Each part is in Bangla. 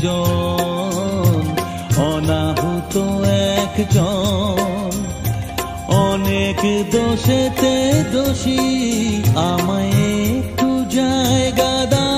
একজন অনাহুত একজন। অনেক দোষেতে দোষী আমায় একটু জায়গা দাও।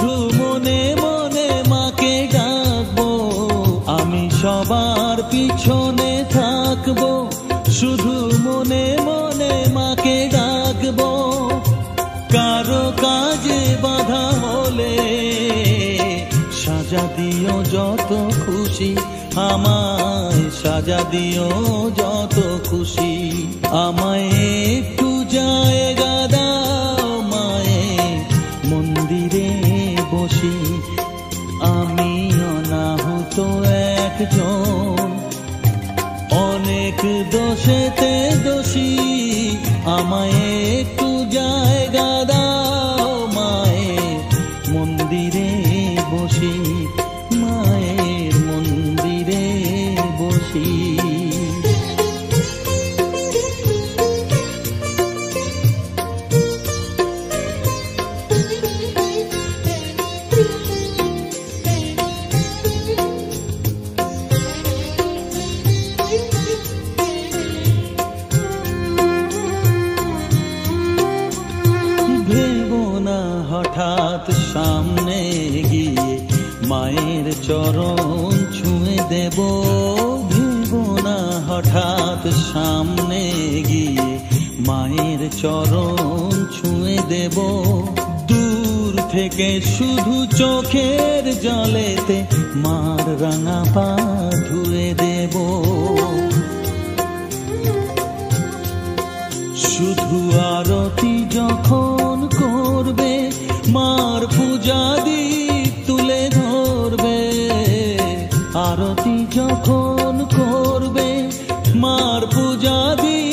শুধু মনে মনে মাকে ডাকবো। আমি সবার পিছনে থাকব। শুধু মনে মনে মাকে ডাকবো। কারও কাজে বাধা হলে সাজা দিও যত খুশি, আমায় সাজা দিও যত খুশি। আমায় একটু জায়গা দাও। একজন অনেক দোষেতে দোষী আমায় একটু জায়গা দাও। চরণ ছুঁয়ে দেব। ভেবো না হঠাৎ সামনে গিয়ে। মায়ের চরণ ছুঁয়ে দেব। দূর থেকে শুধু চোখের জলেতে মার রাঙা পা ধুয়ে দেব। শুধু আরতি যখন করবে, মার পূজা দীপ যখন করবে? মার পূজা দীপ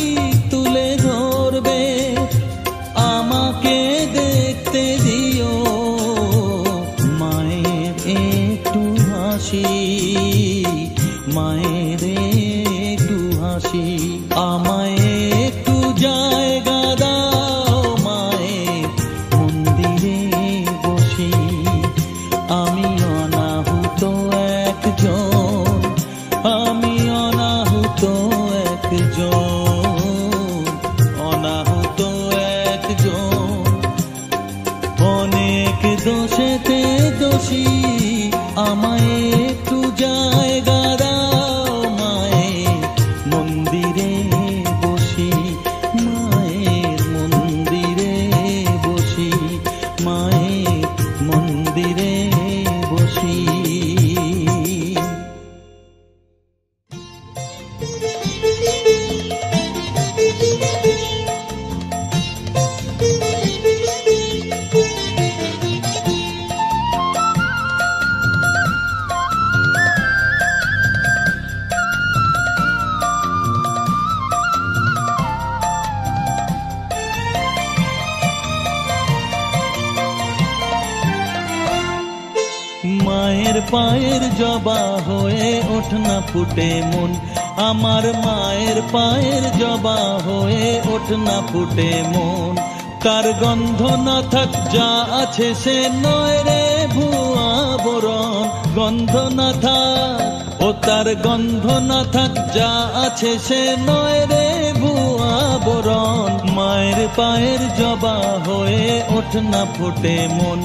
আমায় মায়ের পায়ের জবা হয়ে ওঠ না ফুটে মন। আমার মায়ের পায়ের জবা হয়ে ওঠ না ফুটে মন। তার গন্ধ না থাক, যা আছে সে নয় রে ভুয়া বরণ। গন্ধ না থাক, ও তার গন্ধ না থাক, যা আছে সে নয় রে ভুয়া বরণ। মায়ের পায়ের জবা হয়ে ওঠ না ফুটে মন।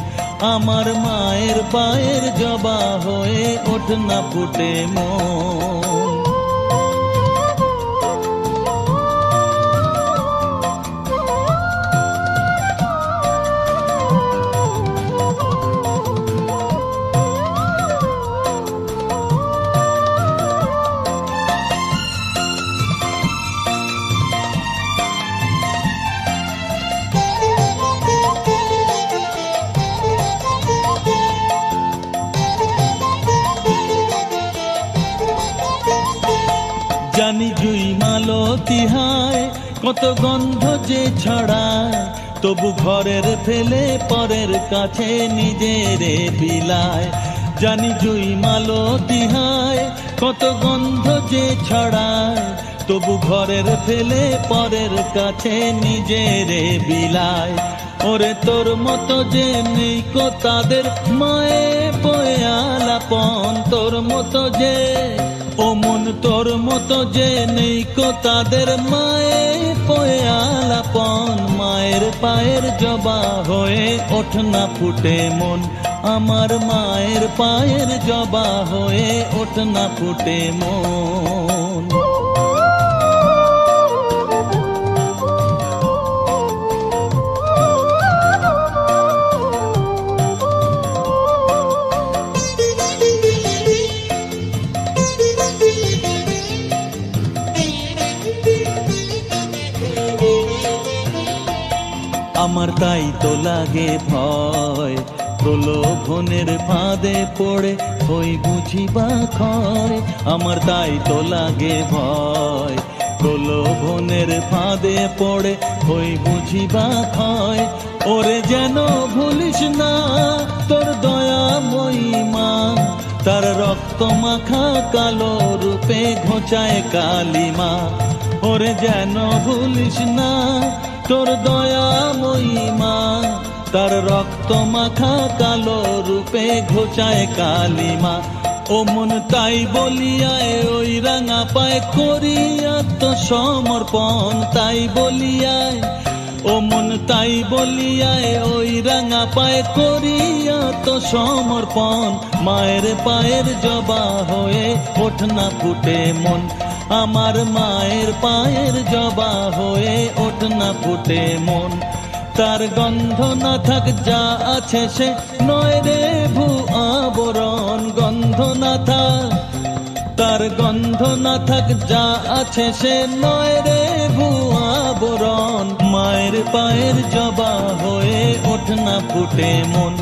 আমার মায়ের পায়ের জবা হয়ে ওঠ না ফুটে মন। তিহায় কত গন্ধ যে ছড়ায়, তবু ঘরের ফেলে পরের কাছে নিজের বিলায়। জানি জুই মালো তিহায় কত গন্ধ যে ছড়ায়, তবু ঘরের ফেলে পরের কাছে নিজের বিলায়। ওরে তোর মতো যে নেই কো তাদের মায়ে, বয়ে আলাপন, তোর মতো যে ও মন তোর মতো যে নেই কো তাদের মায়ের পয়ে আলাপন মায়ের পায়ের জবা হয়ে ওঠ না ফুটে মন। আমার মায়ের পায়ের জবা হয়ে ওঠ না ফুটে মন। আমার তাই তো লাগে ভয়। প্রলোভনের ফাঁদে পড়ে হই বুঝি বা ক্ষয় আমার তাই তো লাগে ভয়। প্রলোভনের ফাঁদে পড়ে হই বুঝি বা ক্ষয় ওরে যেন ভুলিস না তোর দয়া মহিমা। তার রক্ত মাখা কালো রূপে ঘোচায় কালিমা, ওরে যেন ভুলিস না তোর দয়া মহিমা তার রক্ত মাখা কালো রূপে ঘোচায় কালিমা ও মন তাই বলিয়ায়, ওই রাঙা পায় করিয়া তো সমর্পণ তাই বলিয়ায়। ও মন তাই বলিয়ায়, ওই রাঙা পায় করিয়া তো সমর্পণ মায়ের পায়ের জবা হয়ে ওঠ না ফুটে মন। আমার মায়ের পায়ের জবা হয়ে ওঠ না ফুটে মন। তার গন্ধ না থাক যা আছে সে নয় রে ভু আবরণ গন্ধ না থাক, তার গন্ধ না থাক যা আছে সে নয় রে ভু আবরণ মায়ের পায়ের জবা হয়ে ওঠ না ফুটে মন।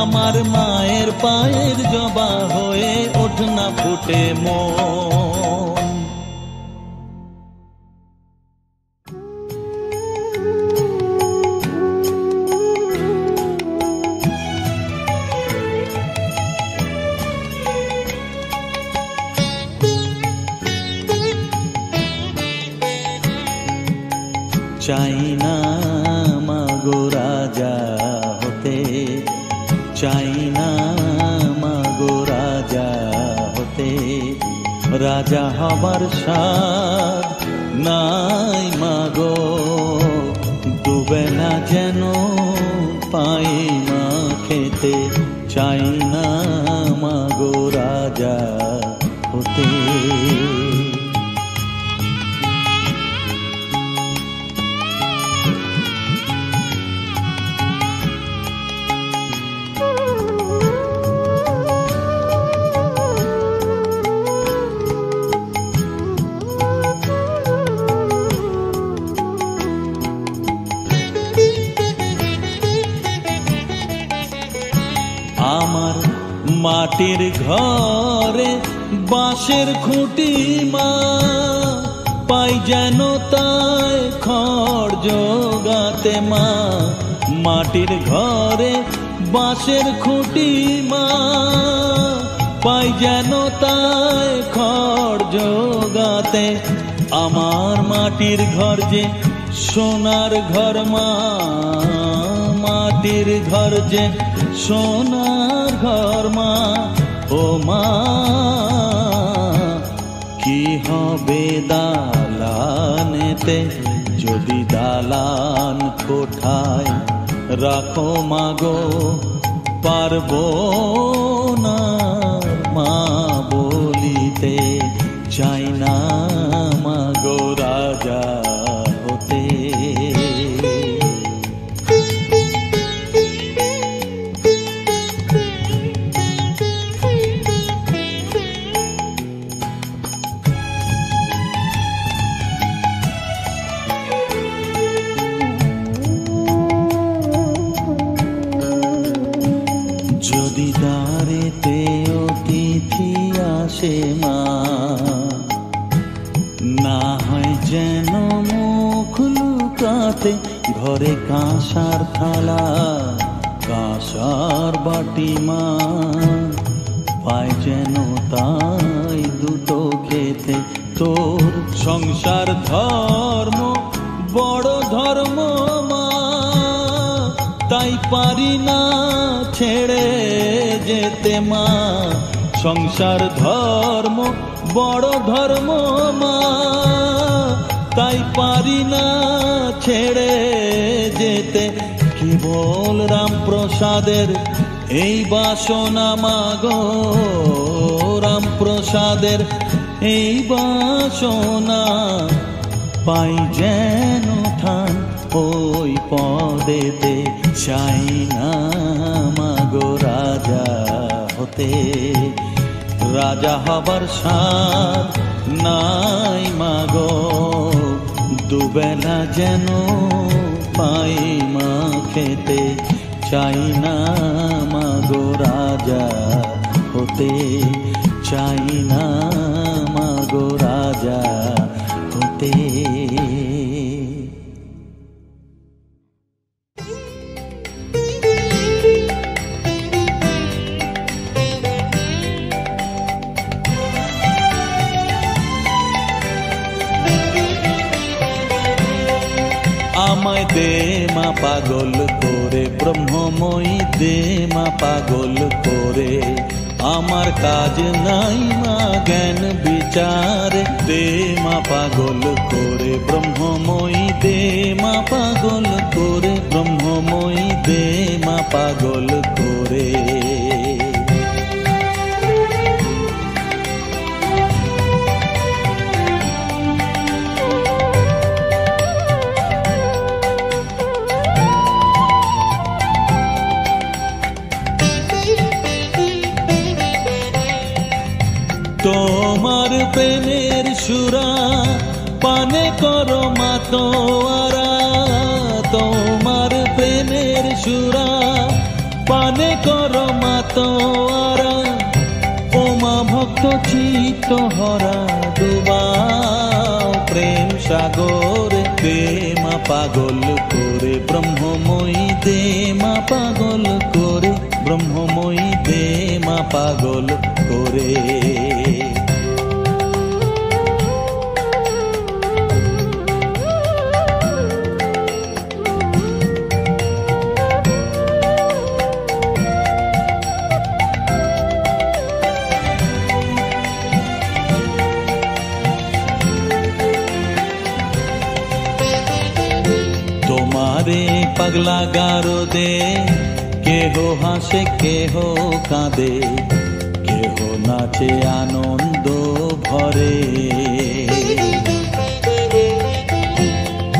আমার মায়ের পায়ের জবা হয়ে ওঠ না ফুটে মন। রাজা হবার সাদ নাই মাগো। ডুবে না যেন পাই মা খেতে চাই না মাটির ঘরে বাঁশের খুঁটি মা, পাই যেন তাই খড় জোগাতে মা। মাটির ঘরে বাঁশের খুঁটি মা, পাই যেন তাই খড় জোগাতে। আমার মাটির ঘর যে সোনার ঘর মা, মাটির ঘর যে সোনার ঘর মা ও মা কি হবে দালানেতে? যদি দালান কোঠায় রাখো মাগো পারব ঘরে কাঁসার থালা, কাঁসার বাটি মা। পায় যেন তাই দুটো খেতে, তোর সংসার ধর্ম বড় ধর্ম মা। তাই পারি না ছেড়ে যেতে মা। সংসার ধর্ম বড় ধর্ম মা। তাই পারি না ছেড়ে যেতে কেবল রামপ্রসাদের এই বাসনা মাগো। রামপ্রসাদের এই বাসনা পাই যেন থান ওই পদেতে চাই না মাগো রাজা হতে। রাজা হবার সার নাই মাগো, দুবেলা যেন পাই মা খেতে। চাই না মাগো রাজা হতে। চাই না মাগো রাজা। পাগল করে, ব্রহ্মময়ী দে মা পাগল করে। আমার কাজ নাই মা জ্ঞান বিচার, দে মা পাগল করে, ব্রহ্মময়ী দে মা পাগল করে, ব্রহ্মময়ী দে মা পাগল করে। প্রেমের সুরা, পানে করো মাতোয়ারা তোমার প্রেমের সুরা, পানে করো মাতোয়ারা ওমা ভক্ত চিত্ত হরা ডুবাও প্রেম সাগর। দেমা পাগল করে, ব্রহ্মময়ী দেমা পাগল করে, ব্রহ্মময়ী দেমা পাগল করে। পাগলা গারো দে। কেহ হাসে, কেহ কাঁদে। কেহ নাচে আনন্দ ভরে।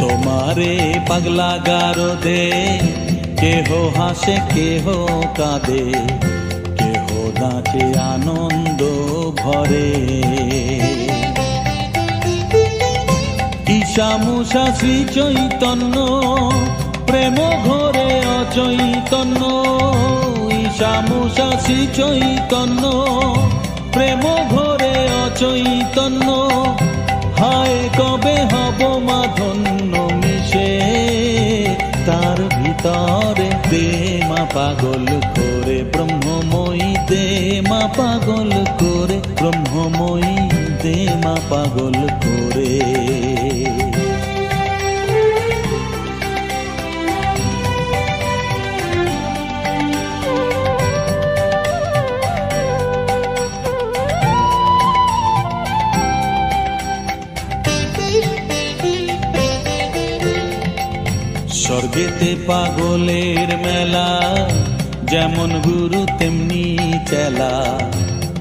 তোমারে পাগলা গারো দে। কেহ হাসে, কেহ কাঁদে। কেহ নাচে আনন্দ ভরে। ঈশামুষা শ্রী চৈতন্য প্রেম ঘরে অচৈতন্য ঈশামুষা শ্রী চৈতন্য। প্রেম ঘরে অচৈতন্য, হায় কবে হব মা ধন্য মিশে। তার ভিতরে দে মা পাগল করে, ব্রহ্মময়ী দে মা পাগল করে, ব্রহ্মময়ী দে মা পাগল পাগলের মেলা, যেমন গুরু তেমনি চেলা।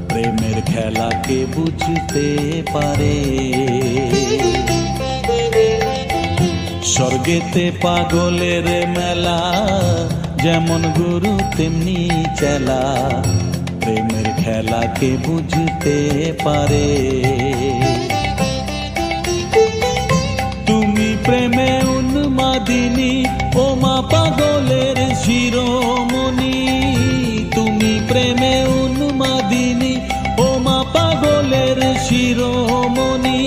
প্রেমের খেলাকে বুঝতে পারে। স্বর্গেতে পাগলের মেলা, যেমন গুরু তেমনি চেলা। প্রেমের খেলাকে বুঝতে পারে। উন্মাদিনী ও মা পাগলের শিরোমণি, তুমি প্রেমে উন্মাদিনী। ও মা পাগলের শিরোমণি,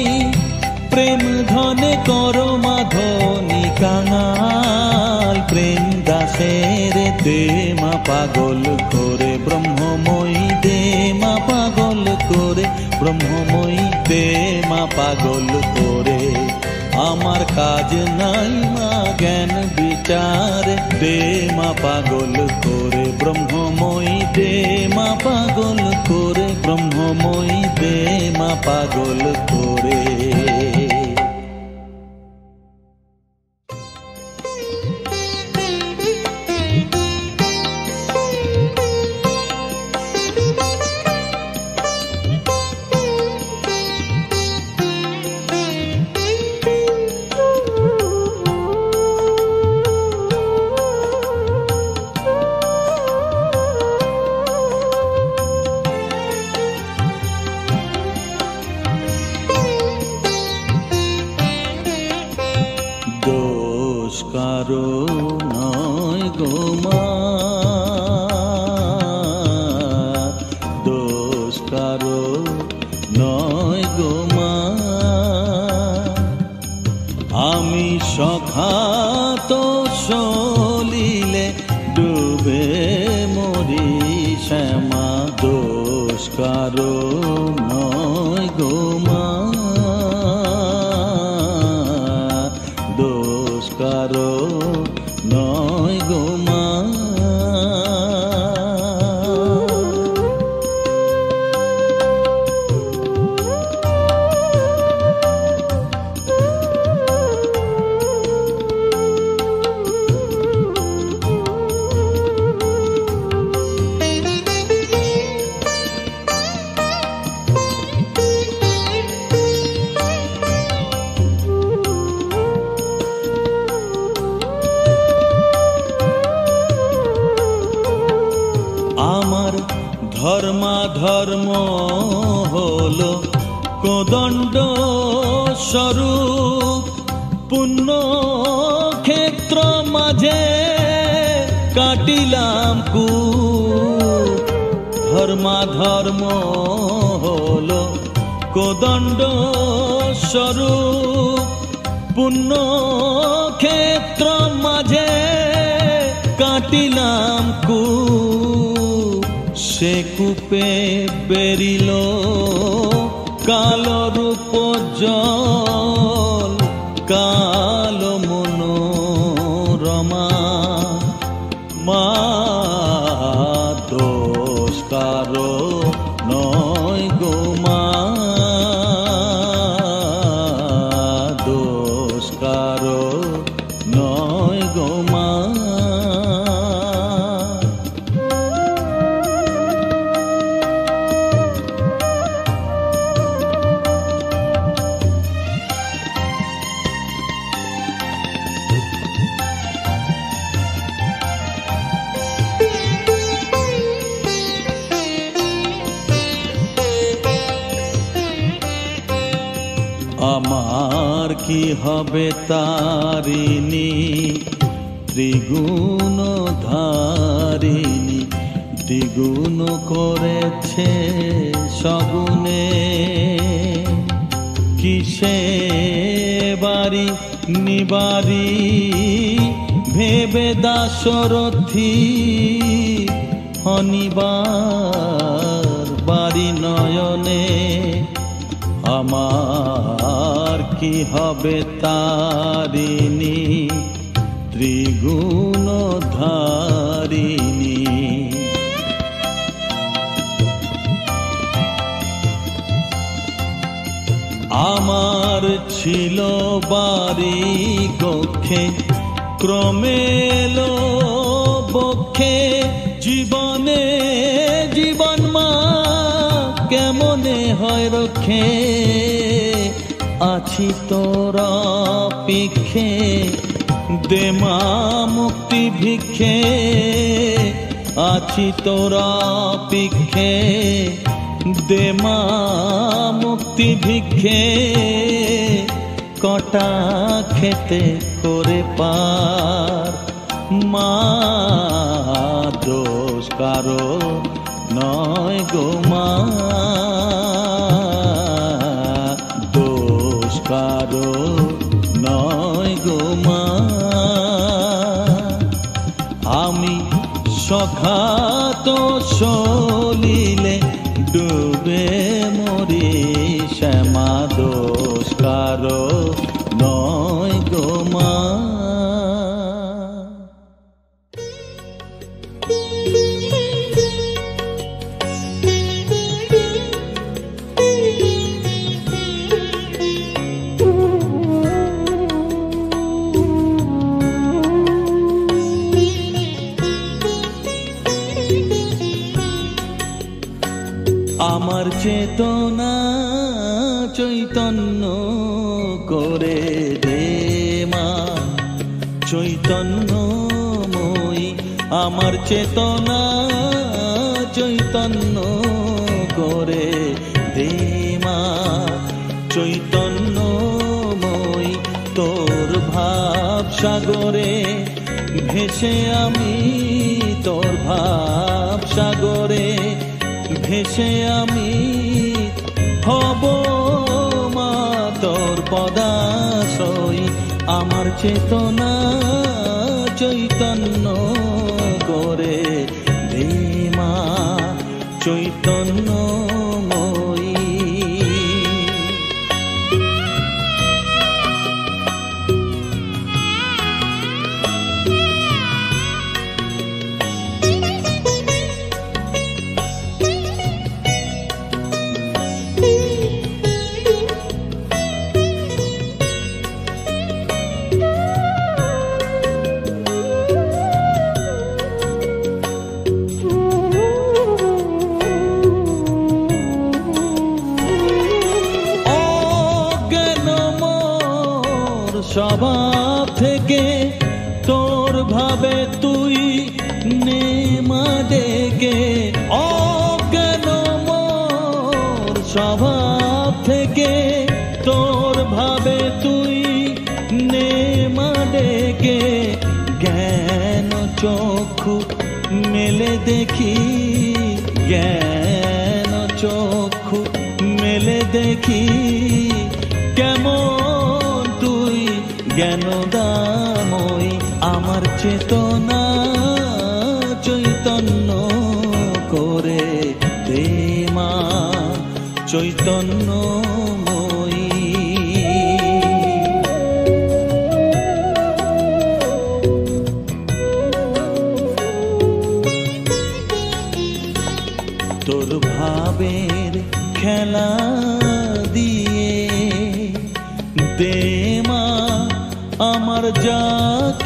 প্রেম ধনে কর মাধনি কাঙাল। প্রেম দাসের দে মা পাগল করে, ব্রহ্মময়ী দে মা পাগল করে, ব্রহ্মময়ী দে মা পাগল করে। আমার কাজ নাই মা জ্ঞান বিচার। দে মা পাগল করে, ব্রহ্মময়ী দে মা পাগল করে, ব্রহ্মময়ী দে মা পাগল করে। কারও নয় গোমা ধর্মা ধর্ম হলো কোদণ্ড স্বরূপ। পুণ্য ক্ষেত্র মাঝে কাটিলাম কু ধর্মা ধর্ম হলো কোদণ্ড স্বরূপ। পুণ্য ক্ষেত্র মাঝে কাটিলাম কু সে কূপে বেরিল কালো রূপ জল হবে তারিণী ত্রিগুণ ধারিণী দ্বিগুণ করেছে সগুনে কিসে বাড়ি নিবারি ভেবে দাসরথী অনিবার বাড়ি নয়নে। আমার কি হবে তারিণী? ত্রিগুণ ধারিণী আমার ছিল বাড়ি কক্ষে, ক্রমে বক্ষে। জীবনে জীবন মা, কেমনে হয় রক্ষে? আছি তোরা পিক্ষে দে মুক্তি ভিক্ষে। আছি তোরা পিক্ষে দে মুক্তি ভিক্ষে। কটা খেতে করে পার? মা দোষ কারও নয় গো মা। কারও নয় গো মা। আমি সখাত সলিলে ডুবে মরি শ্যামা দোষ কারও চৈতন্য করে দে মা। চৈতন্য মই আমার চেতনা চৈতন্য করে দে মা। চৈতন্য মই তোর ভাব সাগরে ভেসে আমি, তোর ভাব সাগরে ভেসে আমি চেতনা চৈতন্য করে ধীমা চৈতন্য চৈতন্যময়ী দেখি, জ্ঞান চক্ষু মেলে দেখি। কেমন তুই জ্ঞান দামই আমার চেতনা চৈতন্য করে দে মা। চৈতন্যময়ী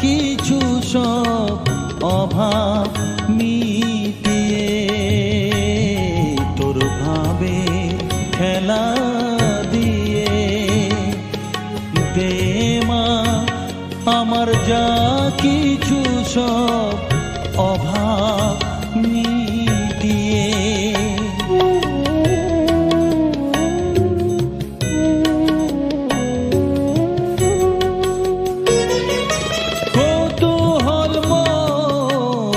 কিছু সব অভাব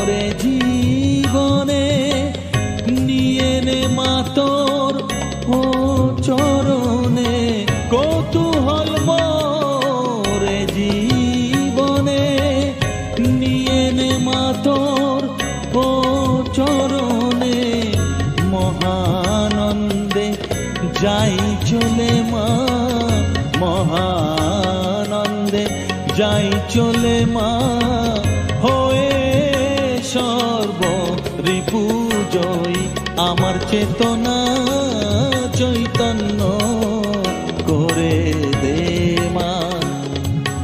মোরে জীবনে, নিয়ে নে মা তোর ও চরণে। কৌতূহল মোরে জীবনে, নিয়ে নে মা তোর ও চরণে। মহানন্দে যাই চলে মা, মহানন্দে যাই চলে মা। জয়, আমার চেতনা চৈতন্য করে দে মা।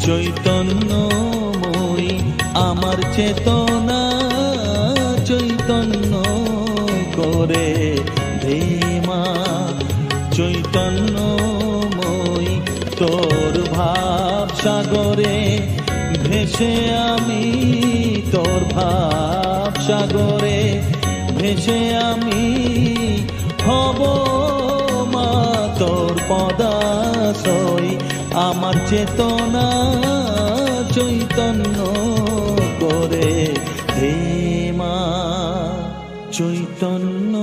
চৈতন্য মই আমার চেতনা চৈতন্য করে দে মা। চৈতন্য মই তোর ভাব সাগরে ভেসে আমি, তোর ভাব সাগরে ভেসে আমি হব মা তোর পদাশয়। আমার চেতনা চৈতন্য করে হে মা চৈতন্য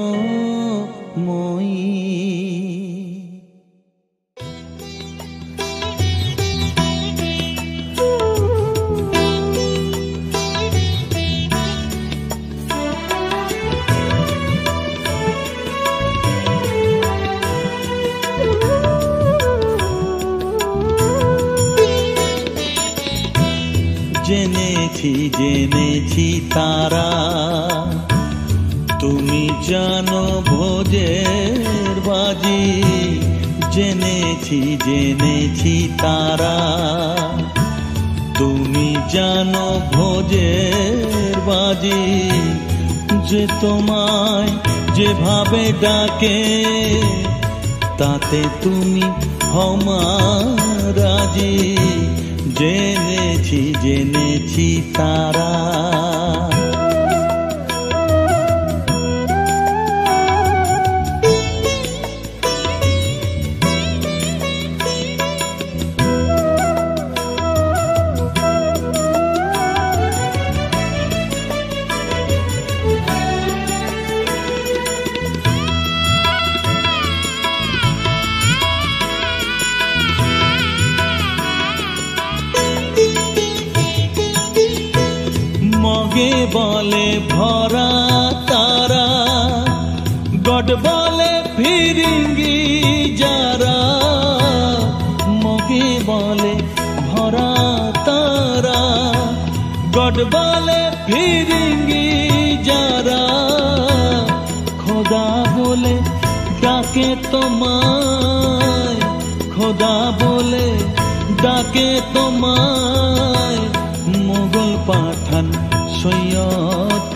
মই তারা। তুমি জানো ভোজের বাজি, জেনেছি জেনেছি তারা। তুমি জানো ভোজের বাজি, যে তোমায় যেভাবে ডাকে, তাতে তুমি হমারাজি জেনেছি জেনেছি তারা।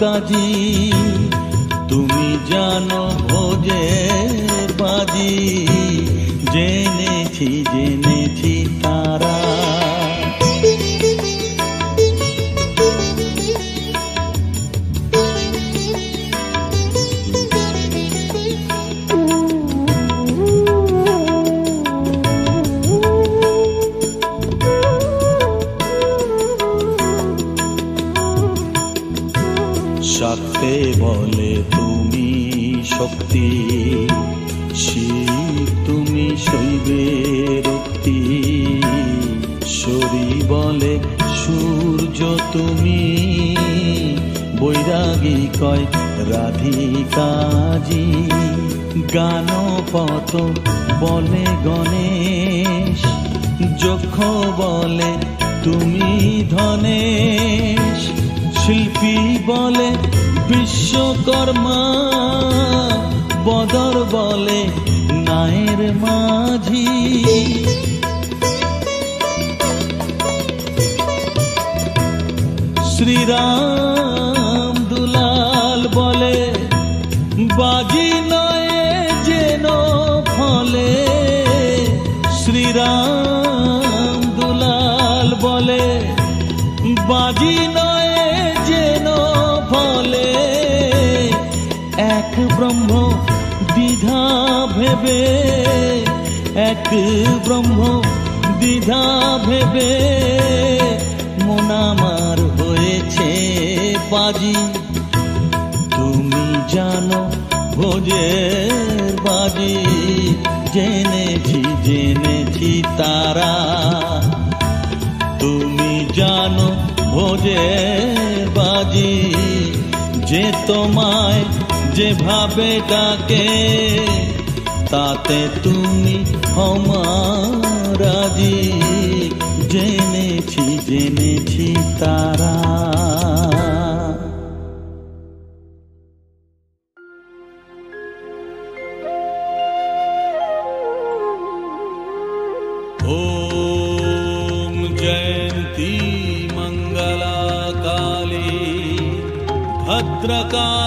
কাজী তুমি জানো ভোজে বাজি জেনেছি জেনেছি বলে গণেশ যক্ষ বলে তুমি ধনেশ শিল্পী বলে বিশ্বকর্মা বদর বলে নায়ের মাঝি। শ্রীরাম এক ব্রহ্ম দ্বিধা ভেবে মনামার হয়েছে বাজি তুমি জানো ভোজের বাজি, জেনেছি জেনেছি তারা। তুমি জানো ভোজের বাজি, যে তোমায় যেভাবে ডাকে, তাতে তুমি হমারাজি জেনেছি জেনেছি তারা ॐ जयन्ती मङ्गलाकाली भद्रकाली कपालिनी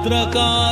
भद्रकाली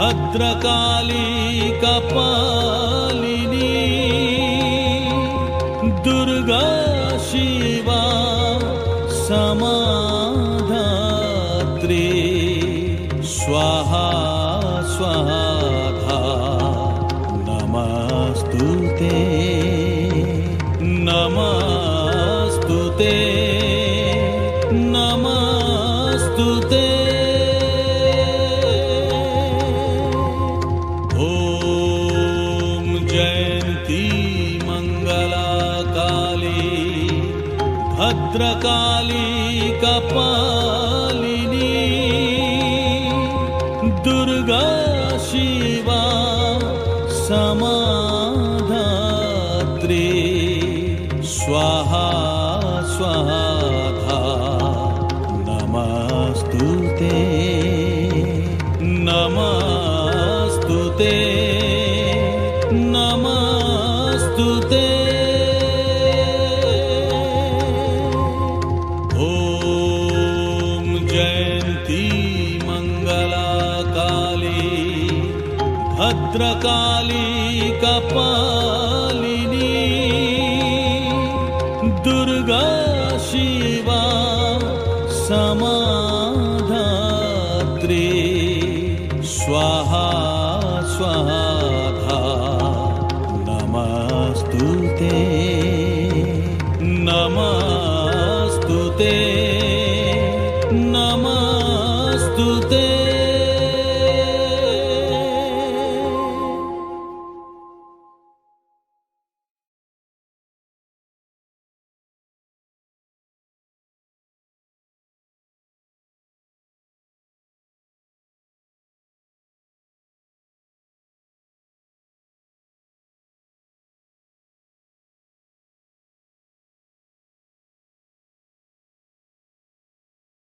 भद्रकाली कपालिनी दुर्गा शिवा समाधात्री भद्रकाली ಭದ್ರಕಾಲಿ